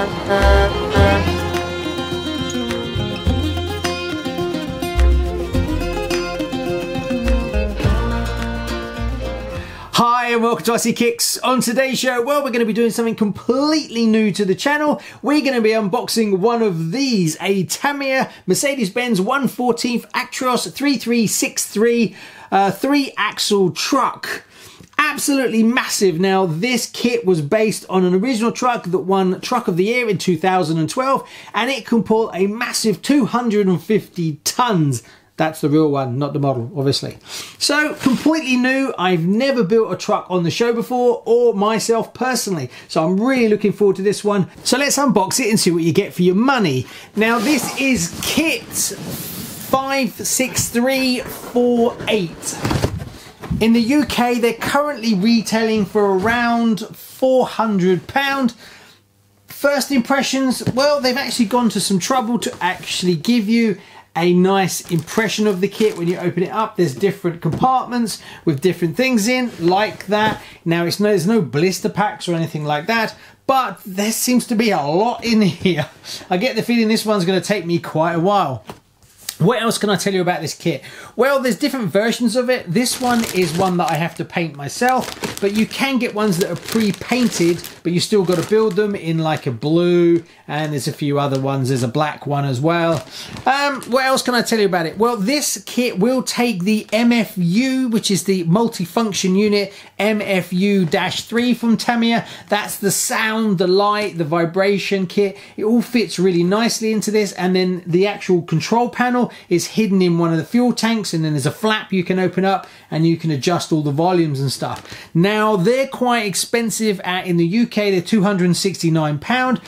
Hi and welcome to RC Kicks. On today's show, well, we're going to be doing something completely new to the channel. We're going to be unboxing one of these, a Tamiya Mercedes-Benz 114th Actros 3363 uh, three-axle truck absolutely massive. Now, this kit was based on an original truck that won Truck of the Year in 2012, and it can pull a massive 250 tons. That's the real one, not the model, obviously. So, completely new. I've never built a truck on the show before, or myself personally. So, I'm really looking forward to this one. So, let's unbox it and see what you get for your money. Now, this is kit 56348. In the UK, they're currently retailing for around £400. First impressions, well, they've actually gone to some trouble to actually give you a nice impression of the kit when you open it up. There's different compartments with different things in, like that. Now, it's no, there's no blister packs or anything like that, but there seems to be a lot in here. I get the feeling this one's going to take me quite a while. What else can I tell you about this kit? Well, there's different versions of it. This one is one that I have to paint myself, but you can get ones that are pre-painted, but you still got to build them in like a blue, and there's a few other ones. There's a black one as well. Um, what else can I tell you about it? Well, this kit will take the MFU, which is the multifunction unit, MFU-3 from Tamiya. That's the sound, the light, the vibration kit. It all fits really nicely into this, and then the actual control panel is hidden in one of the fuel tanks and then there's a flap you can open up and you can adjust all the volumes and stuff. Now they're quite expensive at, in the UK they're 269 pound.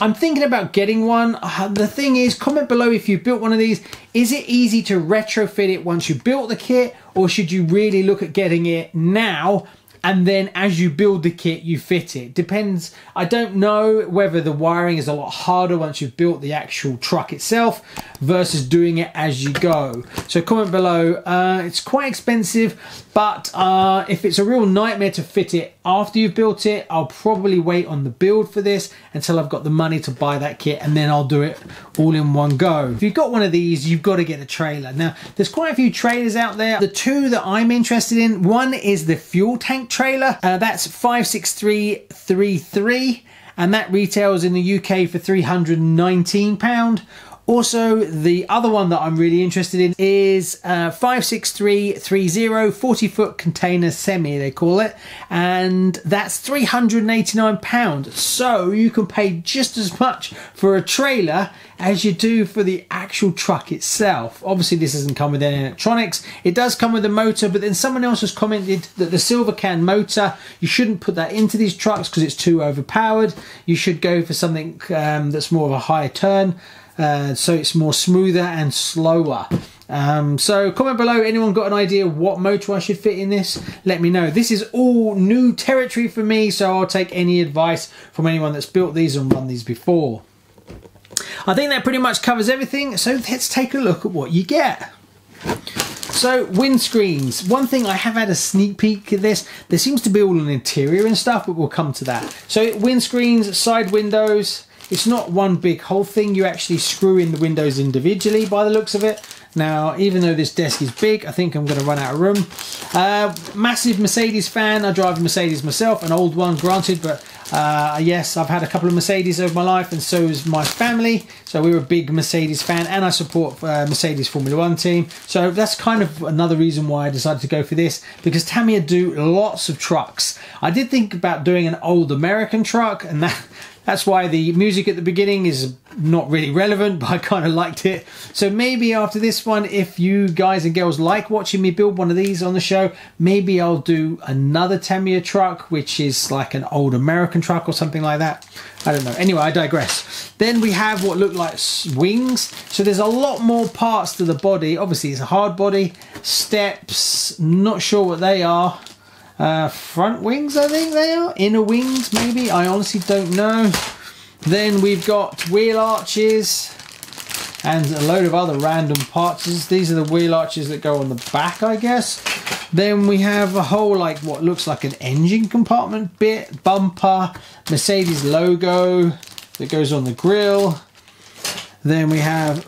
I'm thinking about getting one. Uh, the thing is comment below if you built one of these. Is it easy to retrofit it once you built the kit or should you really look at getting it now and then as you build the kit you fit it. Depends. I don't know whether the wiring is a lot harder once you've built the actual truck itself versus doing it as you go. So comment below. Uh, it's quite expensive but uh, if it's a real nightmare to fit it after you've built it i'll probably wait on the build for this until i've got the money to buy that kit and then i'll do it all in one go. If you've got one of these you've got to get a trailer. Now there's quite a few trailers out there. The two that i'm interested in one is the fuel tank trailer. Uh, that's 56333 and that retails in the UK for £319. Also, the other one that I'm really interested in is uh, 56330 40 foot container semi, they call it, and that's £389. So you can pay just as much for a trailer as you do for the actual truck itself. Obviously, this doesn't come with any electronics, it does come with a motor, but then someone else has commented that the Silvercan motor, you shouldn't put that into these trucks because it's too overpowered. You should go for something um, that's more of a high turn. Uh, so it's more smoother and slower. Um, so comment below, anyone got an idea what motor I should fit in this? Let me know. This is all new territory for me, so I'll take any advice from anyone that's built these and run these before. I think that pretty much covers everything, so let's take a look at what you get. So windscreens, one thing I have had a sneak peek at this, there seems to be all an interior and stuff, but we'll come to that. So windscreens, side windows, it's not one big whole thing. You actually screw in the windows individually by the looks of it. Now, even though this desk is big, I think I'm going to run out of room. Uh, massive Mercedes fan. I drive a Mercedes myself, an old one, granted, but uh, yes, I've had a couple of Mercedes over my life, and so is my family. So we're a big Mercedes fan, and I support uh, Mercedes Formula One team. So that's kind of another reason why I decided to go for this, because Tamiya do lots of trucks. I did think about doing an old American truck, and that that's why the music at the beginning is not really relevant, but I kind of liked it. So maybe after this one, if you guys and girls like watching me build one of these on the show, maybe I'll do another Tamiya truck, which is like an old American truck or something like that. I don't know. Anyway, I digress. Then we have what look like wings. So there's a lot more parts to the body. Obviously, it's a hard body. Steps, not sure what they are. Uh, front wings, I think they are. Inner wings, maybe. I honestly don't know. Then we've got wheel arches and a load of other random parts. These are the wheel arches that go on the back, I guess. Then we have a whole, like, what looks like an engine compartment bit, bumper, Mercedes logo, that goes on the grill. Then we have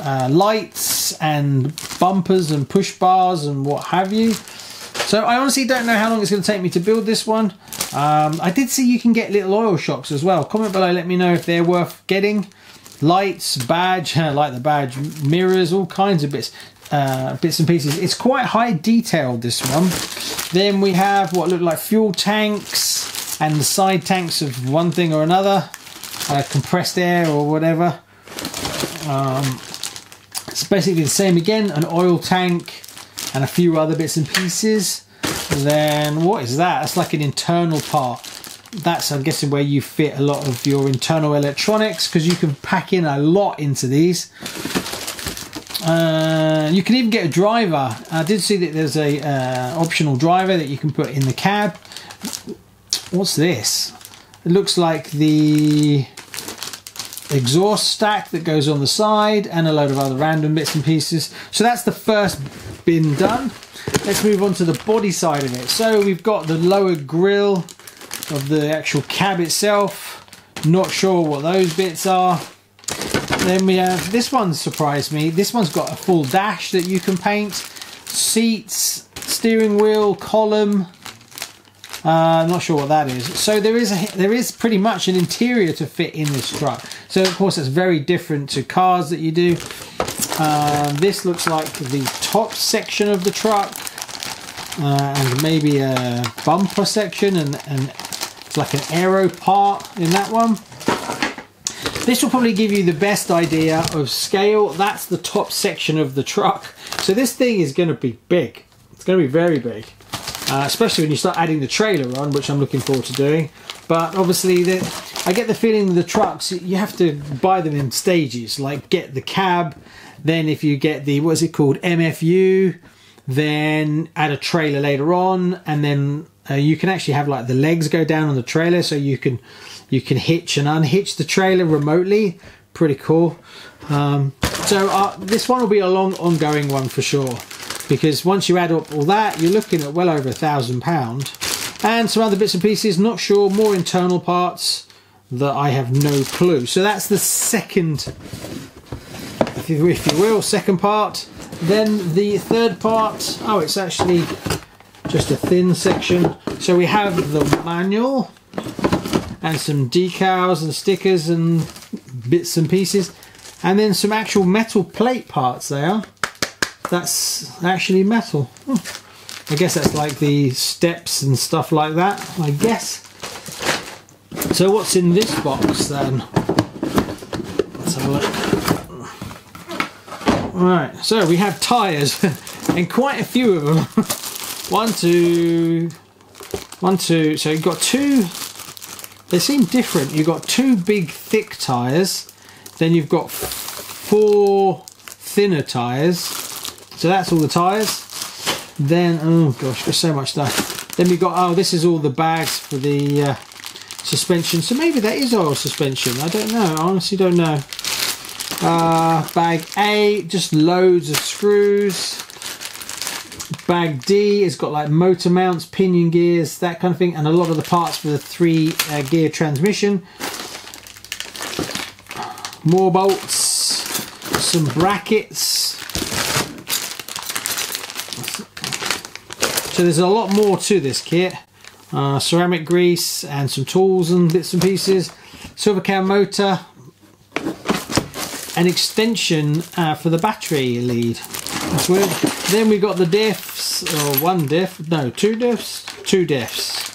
uh, lights and bumpers and push bars and what have you. So I honestly don't know how long it's going to take me to build this one. Um, I did see you can get little oil shocks as well. Comment below, let me know if they're worth getting. Lights, badge, like the badge, mirrors, all kinds of bits, uh, bits and pieces. It's quite high detailed, this one. Then we have what look like fuel tanks and the side tanks of one thing or another. Uh, compressed air or whatever. Um, it's basically the same again, an oil tank and a few other bits and pieces. Then what is that? That's like an internal part. That's, I'm guessing, where you fit a lot of your internal electronics because you can pack in a lot into these. Uh, you can even get a driver. I did see that there's a uh, optional driver that you can put in the cab. What's this? It looks like the exhaust stack that goes on the side and a load of other random bits and pieces. So that's the first bin done. Let's move on to the body side of it. So we've got the lower grill of the actual cab itself. Not sure what those bits are. Then we have, this one surprised me. This one's got a full dash that you can paint. Seats, steering wheel, column. Uh, not sure what that is. So there is a, there is pretty much an interior to fit in this truck. So of course it's very different to cars that you do. Uh, this looks like the top section of the truck. Uh, and maybe a bumper section and, and it's like an aero part in that one. This will probably give you the best idea of scale. That's the top section of the truck. So this thing is going to be big. It's going to be very big. Uh, especially when you start adding the trailer on, which I'm looking forward to doing. But obviously, the, I get the feeling the trucks, you have to buy them in stages. Like get the cab, then if you get the, what is it called, MFU, then add a trailer later on, and then uh, you can actually have like the legs go down on the trailer, so you can you can hitch and unhitch the trailer remotely. Pretty cool. Um, so uh, this one will be a long ongoing one for sure, because once you add up all that, you're looking at well over a thousand pound, and some other bits and pieces. Not sure, more internal parts that I have no clue. So that's the second, if you, if you will, second part. Then the third part, oh, it's actually just a thin section. So we have the manual and some decals and stickers and bits and pieces. And then some actual metal plate parts there. That's actually metal. Oh, I guess that's like the steps and stuff like that, I guess. So what's in this box then? Let's have a look. Right, so we have tyres, and quite a few of them. one, two, one, two. So you've got two. They seem different. You've got two big thick tyres, then you've got four thinner tyres. So that's all the tyres. Then oh gosh, there's so much stuff. Then we've got oh, this is all the bags for the uh, suspension. So maybe that is oil suspension. I don't know. I honestly don't know. Uh, bag A, just loads of screws. Bag D has got like motor mounts, pinion gears, that kind of thing, and a lot of the parts for the three uh, gear transmission. More bolts, some brackets. So there's a lot more to this kit. Uh, ceramic grease and some tools and bits and pieces. Silvercan motor, an extension uh, for the battery lead. That's weird. Then we got the diffs, or one diff, no, two diffs, two diffs.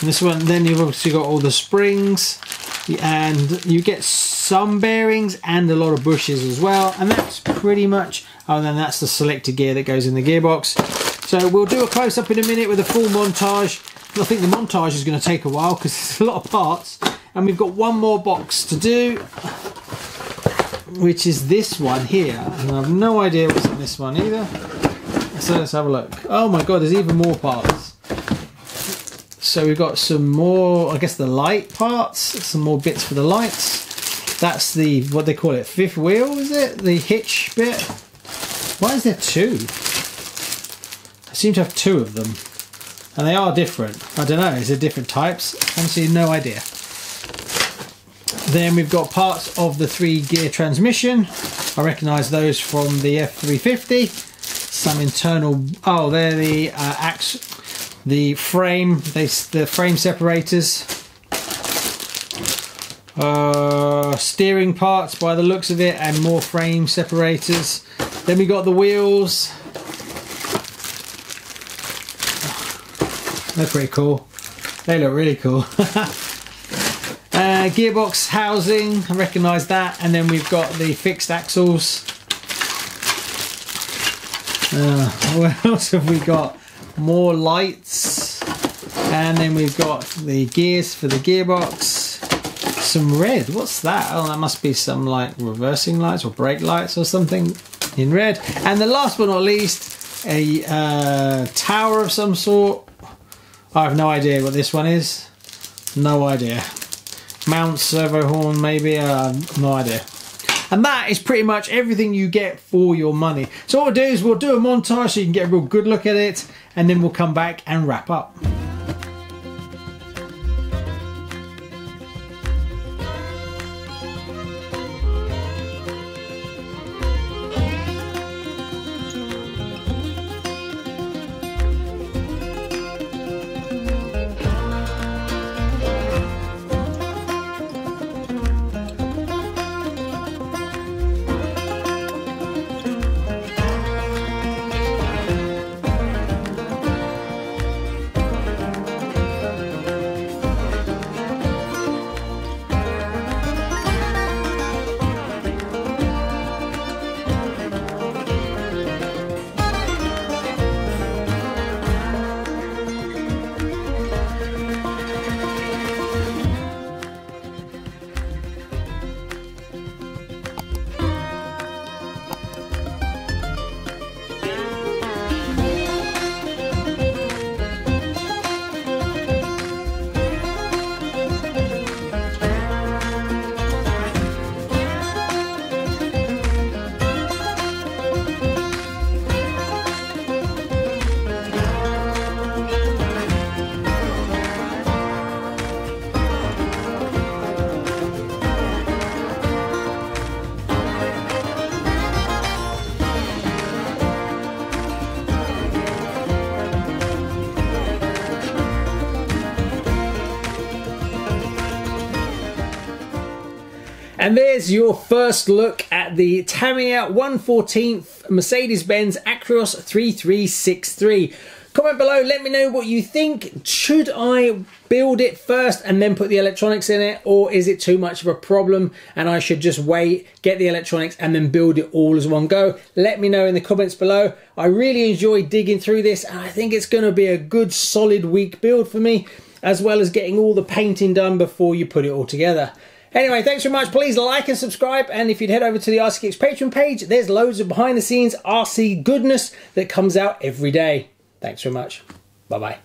And this one, then you've obviously got all the springs, and you get some bearings and a lot of bushes as well. And that's pretty much, oh, then that's the selector gear that goes in the gearbox. So we'll do a close up in a minute with a full montage. I think the montage is going to take a while because there's a lot of parts. And we've got one more box to do which is this one here. And I have no idea what's in this one either. So let's have a look. Oh my god, there's even more parts. So we've got some more, I guess the light parts, some more bits for the lights. That's the, what they call it, fifth wheel, is it? The hitch bit. Why is there two? Seem to have two of them. And they are different. I don't know, is it different types? Honestly, no idea. Then we've got parts of the three gear transmission. I recognise those from the F350. Some internal, oh, they're the uh, ax, the frame, they, the frame separators. Uh, steering parts by the looks of it and more frame separators. Then we got the wheels. They're pretty cool. They look really cool. uh, gearbox housing, I recognise that. And then we've got the fixed axles. Uh, what else have we got? More lights. And then we've got the gears for the gearbox some red. What's that? Oh, that must be some like reversing lights or brake lights or something in red. And the last but not least, a uh, tower of some sort. I have no idea what this one is. No idea. Mount servo horn, maybe. Uh, no idea. And that is pretty much everything you get for your money. So what we'll do is we'll do a montage so you can get a real good look at it, and then we'll come back and wrap up. And there's your first look at the Tamiya 114th Mercedes-Benz Actros 3363. Comment below, let me know what you think. Should I build it first and then put the electronics in it, or is it too much of a problem and I should just wait, get the electronics, and then build it all as one go? Let me know in the comments below. I really enjoy digging through this, and I think it's going to be a good, solid week build for me, as well as getting all the painting done before you put it all together. Anyway, thanks very much. Please like and subscribe. And if you'd head over to the RC Kicks Patreon page, there's loads of behind the scenes RC goodness that comes out every day. Thanks very much. Bye bye.